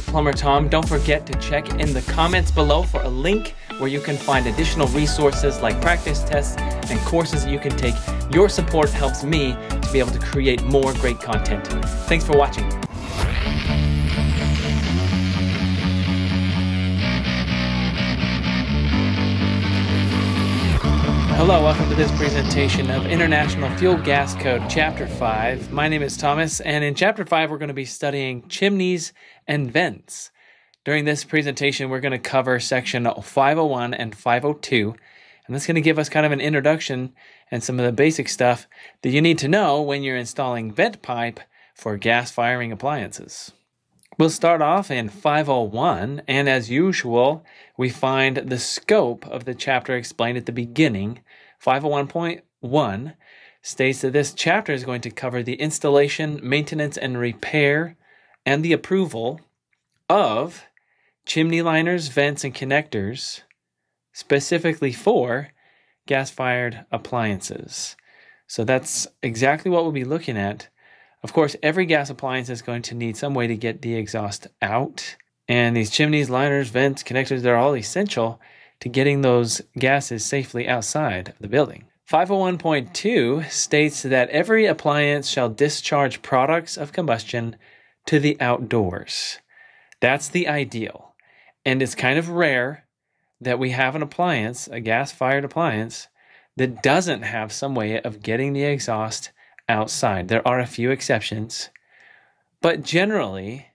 it's Plumber Tom. Don't forget to check in the comments below for a link where you can find additional resources like practice tests and courses you can take. Your support helps me to be able to create more great content. Thanks for watching. Hello, welcome to this presentation of International Fuel Gas Code Chapter 5. My name is Thomas, and in Chapter 5, we're going to be studying chimneys and vents. During this presentation, we're going to cover section 501 and 502, and that's going to give us kind of an introduction and some of the basic stuff that you need to know when you're installing vent pipe for gas firing appliances. We'll start off in 501, and as usual, we find the scope of the chapter explained at the beginning. 501.1 states that this chapter is going to cover the installation, maintenance, and repair and the approval of chimney liners, vents, and connectors, specifically for gas fired appliances. So that's exactly what we'll be looking at of course, every gas appliance is going to need some way to get the exhaust out. And these chimneys, liners, vents, connectors, they're all essential to getting those gases safely outside of the building. 501.2 states that every appliance shall discharge products of combustion to the outdoors. That's the ideal. And it's kind of rare that we have an appliance, a gas fired appliance, that doesn't have some way of getting the exhaust outside. There are a few exceptions, but generally,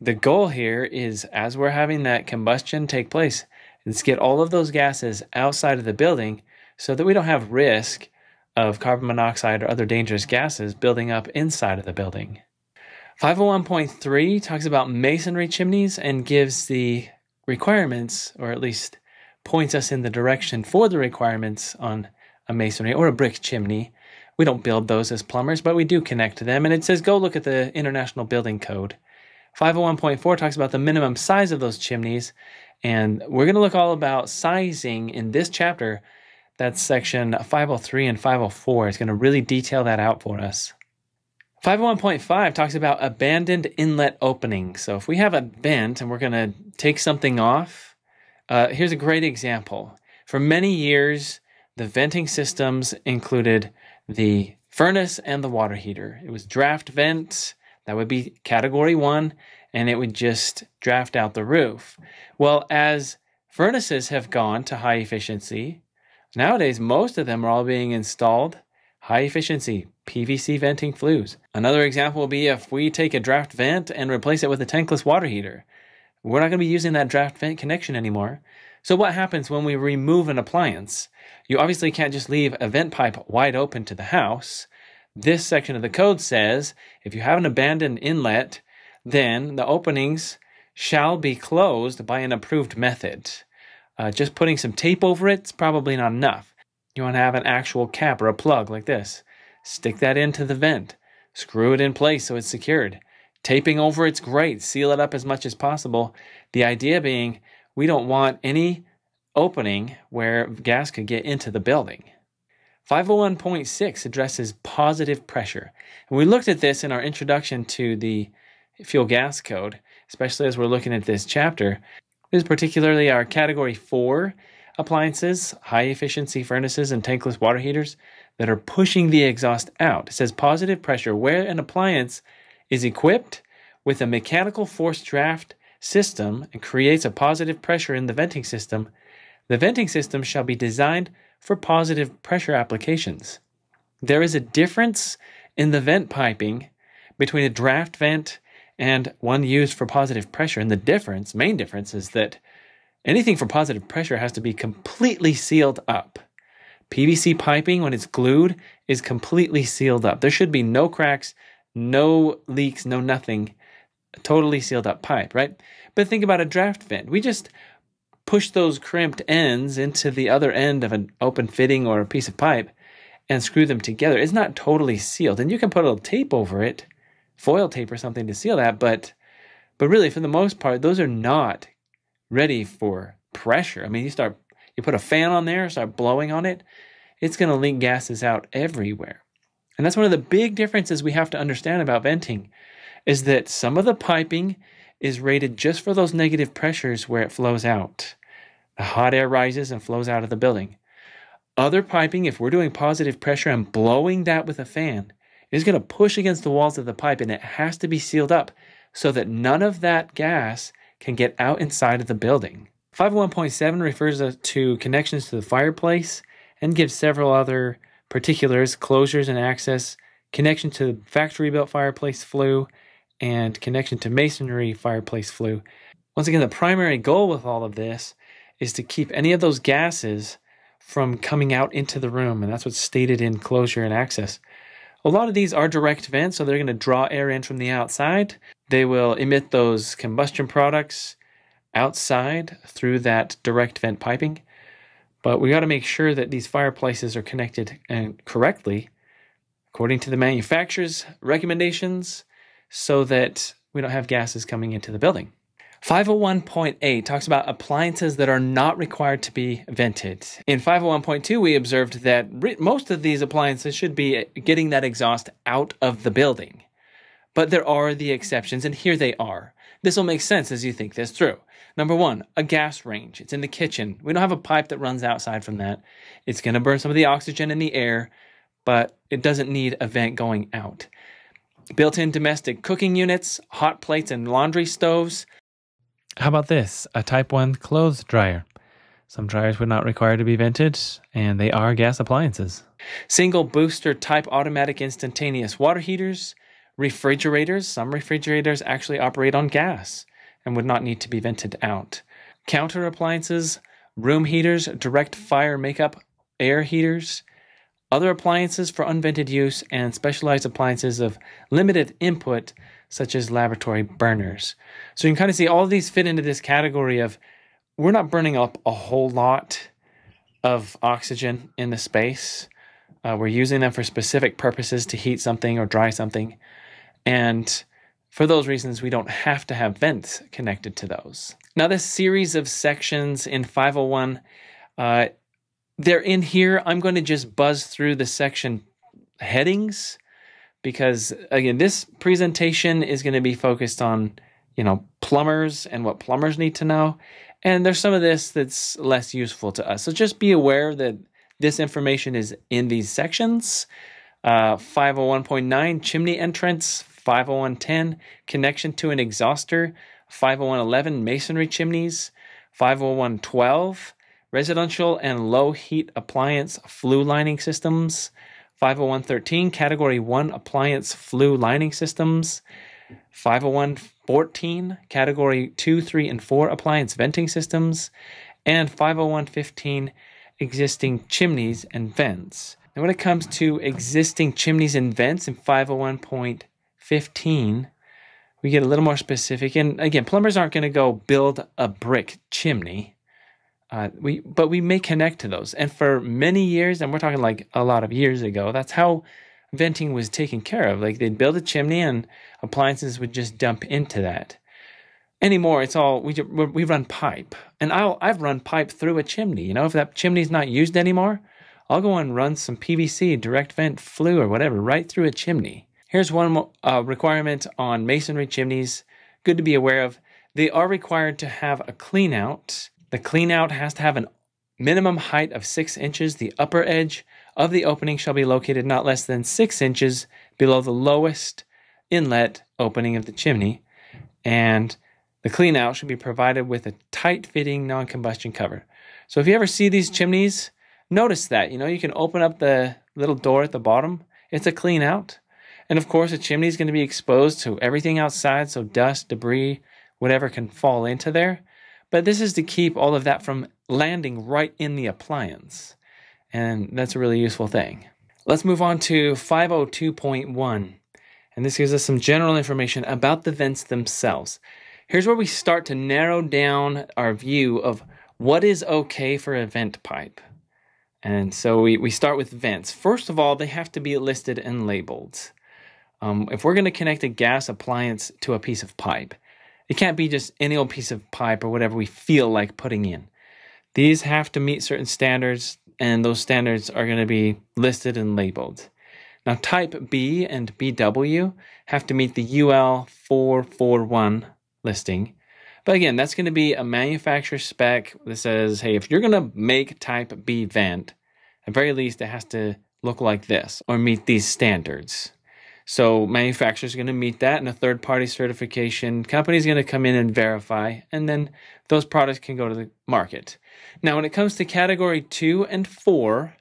the goal here is as we're having that combustion take place, is get all of those gases outside of the building so that we don't have risk of carbon monoxide or other dangerous gases building up inside of the building. 501.3 talks about masonry chimneys and gives the requirements, or at least points us in the direction for the requirements on a masonry or a brick chimney. We don't build those as plumbers, but we do connect to them. And it says go look at the International Building Code. 501.4 talks about the minimum size of those chimneys. And we're going to look all about sizing in this chapter. That's section 503 and 504. It's going to really detail that out for us. 501.5 talks about abandoned inlet openings. So if we have a vent and we're going to take something off, uh, here's a great example. For many years, the venting systems included the furnace and the water heater. It was draft vents, that would be category one, and it would just draft out the roof. Well, as furnaces have gone to high efficiency, nowadays most of them are all being installed high efficiency PVC venting flues. Another example would be if we take a draft vent and replace it with a tankless water heater. We're not going to be using that draft vent connection anymore. So what happens when we remove an appliance? You obviously can't just leave a vent pipe wide open to the house. This section of the code says if you have an abandoned inlet, then the openings shall be closed by an approved method. Uh, just putting some tape over it is probably not enough. You want to have an actual cap or a plug like this. Stick that into the vent. Screw it in place so it's secured. Taping over it's great. Seal it up as much as possible. The idea being we don't want any opening where gas could get into the building. 501.6 addresses positive pressure. And we looked at this in our introduction to the fuel gas code, especially as we're looking at this chapter. This is particularly our category 4 appliances, high efficiency furnaces and tankless water heaters that are pushing the exhaust out. It says positive pressure where an appliance is equipped with a mechanical force draft system and creates a positive pressure in the venting system the venting system shall be designed for positive pressure applications. There is a difference in the vent piping between a draft vent and one used for positive pressure. And the difference, main difference, is that anything for positive pressure has to be completely sealed up. PVC piping, when it's glued, is completely sealed up. There should be no cracks, no leaks, no nothing. Totally sealed up pipe, right? But think about a draft vent. We just push those crimped ends into the other end of an open fitting or a piece of pipe and screw them together. It's not totally sealed. And you can put a little tape over it, foil tape or something to seal that, but but really for the most part, those are not ready for pressure. I mean, you start you put a fan on there, start blowing on it, it's going to leak gases out everywhere. And that's one of the big differences we have to understand about venting is that some of the piping is rated just for those negative pressures where it flows out. The hot air rises and flows out of the building. Other piping, if we're doing positive pressure and blowing that with a fan, is going to push against the walls of the pipe and it has to be sealed up so that none of that gas can get out inside of the building. 501.7 refers to connections to the fireplace and gives several other particulars, closures and access, connection to factory built fireplace flue, and connection to masonry fireplace flue. Once again, the primary goal with all of this is to keep any of those gases from coming out into the room, and that's what's stated in closure and access. A lot of these are direct vents, so they're going to draw air in from the outside. They will emit those combustion products outside through that direct vent piping. But we got to make sure that these fireplaces are connected and correctly according to the manufacturer's recommendations so that we don't have gases coming into the building. 501.8 talks about appliances that are not required to be vented. In 501.2, we observed that most of these appliances should be uh, getting that exhaust out of the building. But there are the exceptions, and here they are. This will make sense as you think this through. Number one, a gas range. It's in the kitchen. We don't have a pipe that runs outside from that. It's going to burn some of the oxygen in the air, but it doesn't need a vent going out. Built in domestic cooking units, hot plates, and laundry stoves. How about this? A Type 1 clothes dryer. Some dryers would not require to be vented, and they are gas appliances. Single booster type automatic instantaneous water heaters, refrigerators. Some refrigerators actually operate on gas and would not need to be vented out. Counter appliances, room heaters, direct fire makeup air heaters, other appliances for unvented use, and specialized appliances of limited input, such as laboratory burners. So you can kind of see all of these fit into this category of we're not burning up a whole lot of oxygen in the space. Uh, we're using them for specific purposes to heat something or dry something. And for those reasons, we don't have to have vents connected to those. Now, this series of sections in 501, uh, they're in here. I'm going to just buzz through the section headings because, again, this presentation is going to be focused on, you know, plumbers and what plumbers need to know. And there's some of this that's less useful to us. So just be aware that this information is in these sections. Uh, 501.9 chimney entrance, 50110 connection to an exhauster, 50111 masonry chimneys, 50112 residential and low heat appliance flue lining systems, 50113 category 1 appliance flue lining systems, 50114 category 2, 3 and 4 appliance venting systems, and 50115 existing chimneys and vents. Now when it comes to existing chimneys and vents in 501.15 we get a little more specific. And again, plumbers aren't going to go build a brick chimney. Uh, we, but we may connect to those. And for many years, and we're talking like a lot of years ago, that's how venting was taken care of. Like they'd build a chimney and appliances would just dump into that. Anymore, it's all we we run pipe, and I'll I've run pipe through a chimney. You know, if that chimney's not used anymore, I'll go and run some PVC direct vent flue or whatever right through a chimney. Here's one uh, requirement on masonry chimneys. Good to be aware of. They are required to have a clean out. The clean out has to have a minimum height of six inches. The upper edge of the opening shall be located not less than six inches below the lowest inlet opening of the chimney. And the clean out should be provided with a tight fitting non combustion cover. So if you ever see these chimneys, notice that. You know, you can open up the little door at the bottom, it's a clean out. And of course, a chimney is going to be exposed to everything outside, so dust, debris, whatever can fall into there. But this is to keep all of that from landing right in the appliance. And that's a really useful thing. Let's move on to 502.1. And this gives us some general information about the vents themselves. Here's where we start to narrow down our view of what is okay for a vent pipe. And so we, we start with vents. First of all, they have to be listed and labeled. Um, if we're going to connect a gas appliance to a piece of pipe, it can't be just any old piece of pipe or whatever we feel like putting in. These have to meet certain standards, and those standards are going to be listed and labeled. Now, type B and BW have to meet the UL 441 listing. But again, that's going to be a manufacturer spec that says, hey, if you're going to make type B vent, at very least it has to look like this or meet these standards. So manufacturers are going to meet that and a third party certification company is going to come in and verify and then those products can go to the market. Now when it comes to category 2 and 4,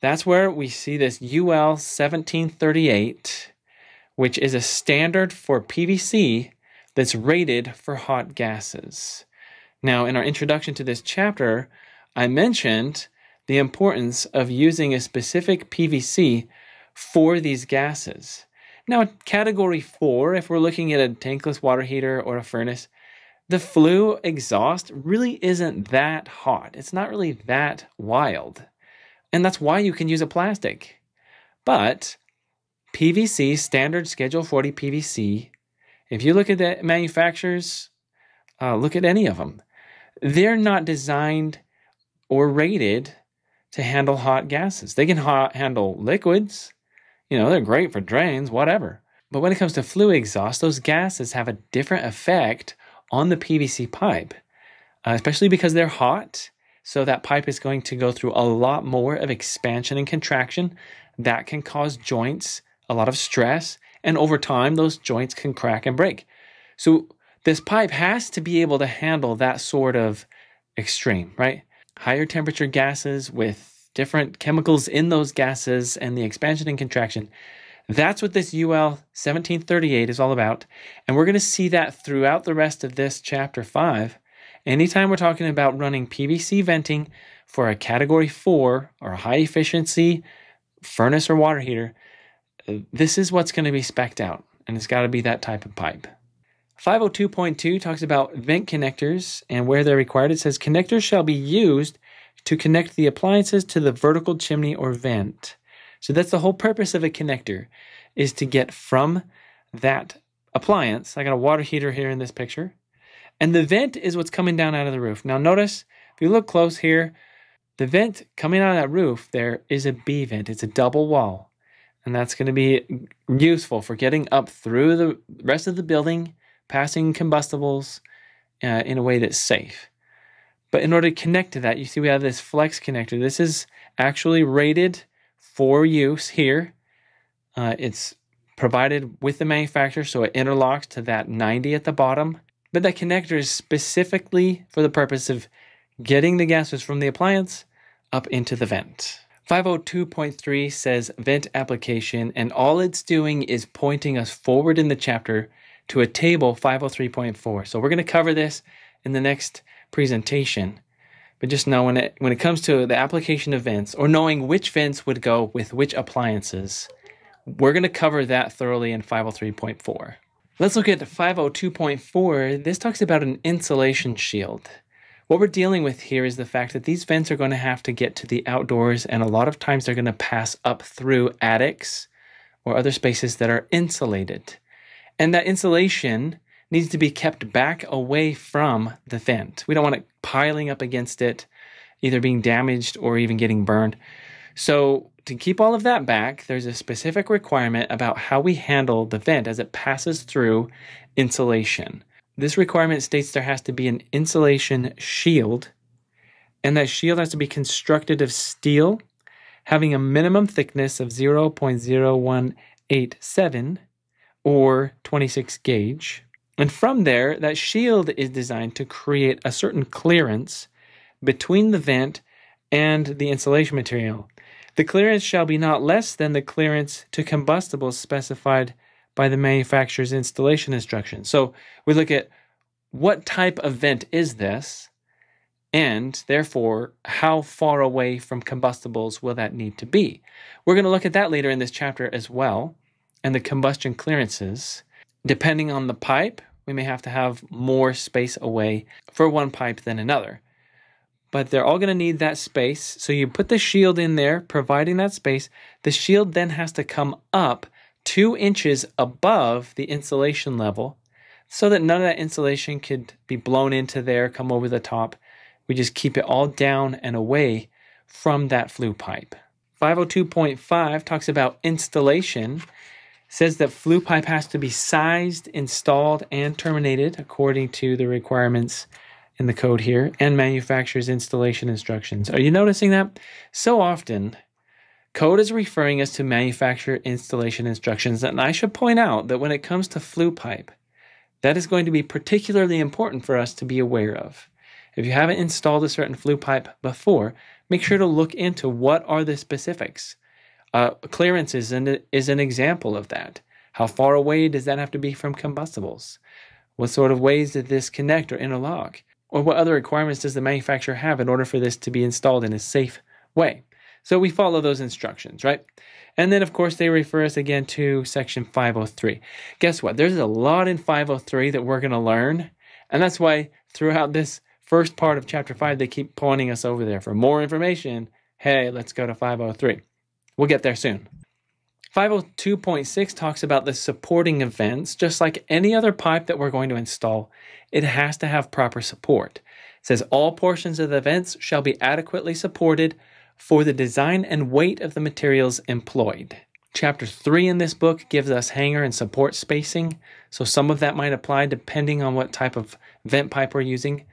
that's where we see this UL 1738 which is a standard for PVC that's rated for hot gases. Now, in our introduction to this chapter, I mentioned the importance of using a specific PVC for these gases. Now, category four, if we're looking at a tankless water heater or a furnace, the flue exhaust really isn't that hot. It's not really that wild. And that's why you can use a plastic. But PVC, standard Schedule 40 PVC, if you look at the manufacturers, uh, look at any of them, they're not designed or rated to handle hot gases. They can ha- handle liquids, you know, they're great for drains, whatever. But when it comes to flue exhaust, those gases have a different effect on the PVC pipe, uh, especially because they're hot. So that pipe is going to go through a lot more of expansion and contraction. That can cause joints a lot of stress, and over time, those joints can crack and break. So, this pipe has to be able to handle that sort of extreme, right? Higher temperature gases with different chemicals in those gases and the expansion and contraction. That's what this UL 1738 is all about. And we're going to see that throughout the rest of this chapter 5. Anytime we're talking about running PVC venting for a category 4 or a high efficiency furnace or water heater, this is what's going to be specced out, and it's got to be that type of pipe. 502.2 talks about vent connectors and where they're required. It says connectors shall be used to connect the appliances to the vertical chimney or vent. So that's the whole purpose of a connector is to get from that appliance. I got a water heater here in this picture. And the vent is what's coming down out of the roof. Now notice, if you look close here, the vent coming out of that roof there is a B vent. It's a double wall and that's going to be useful for getting up through the rest of the building, passing combustibles uh, in a way that's safe. But in order to connect to that, you see we have this flex connector. This is actually rated for use here. Uh, it's provided with the manufacturer, so it interlocks to that 90 at the bottom. But that connector is specifically for the purpose of getting the gases from the appliance up into the vent. 502.3 says vent application, and all it's doing is pointing us forward in the chapter to a table 503.4. So we're going to cover this in the next presentation. But just know when it when it comes to the application of vents or knowing which vents would go with which appliances, we're going to cover that thoroughly in 503.4. Let's look at 502.4. This talks about an insulation shield. What we're dealing with here is the fact that these vents are going to have to get to the outdoors, and a lot of times they're going to pass up through attics or other spaces that are insulated. And that insulation needs to be kept back away from the vent. We don't want it piling up against it, either being damaged or even getting burned. So, to keep all of that back, there's a specific requirement about how we handle the vent as it passes through insulation. This requirement states there has to be an insulation shield, and that shield has to be constructed of steel having a minimum thickness of 0.0187 or 26 gauge. And from there, that shield is designed to create a certain clearance between the vent and the insulation material. The clearance shall be not less than the clearance to combustibles specified by the manufacturer's installation instructions. So we look at what type of vent is this, and therefore, how far away from combustibles will that need to be? We're going to look at that later in this chapter as well, and the combustion clearances. Depending on the pipe, we may have to have more space away for one pipe than another. But they're all going to need that space. So you put the shield in there, providing that space. The shield then has to come up two inches above the insulation level so that none of that insulation could be blown into there, come over the top. We just keep it all down and away from that flue pipe. 502.5 talks about installation, says that flue pipe has to be sized, installed, and terminated according to the requirements in the code here and manufacturer's installation instructions. Are you noticing that? So often, code is referring us to manufacturer installation instructions, and I should point out that when it comes to flue pipe, that is going to be particularly important for us to be aware of. If you haven't installed a certain flue pipe before, make sure to look into what are the specifics. Uh, clearance is an, is an example of that. How far away does that have to be from combustibles? What sort of ways did this connect or interlock? Or what other requirements does the manufacturer have in order for this to be installed in a safe way? So we follow those instructions, right? And then, of course, they refer us again to section 503. Guess what? There's a lot in 503 that we're going to learn. And that's why throughout this first part of chapter 5, they keep pointing us over there. For more information, hey, let's go to 503. We'll get there soon. 502.6 talks about the supporting events. Just like any other pipe that we're going to install, it has to have proper support. It says all portions of the vents shall be adequately supported for the design and weight of the materials employed. Chapter 3 in this book gives us hanger and support spacing, so some of that might apply depending on what type of vent pipe we're using.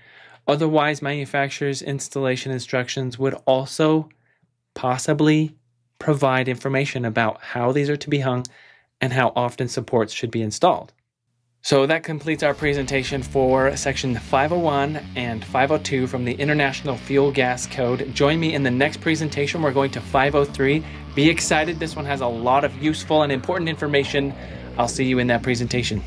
Otherwise, manufacturer's installation instructions would also possibly provide information about how these are to be hung and how often supports should be installed. So that completes our presentation for section 501 and 502 from the International Fuel Gas Code. Join me in the next presentation. We're going to 503. Be excited. This one has a lot of useful and important information. I'll see you in that presentation.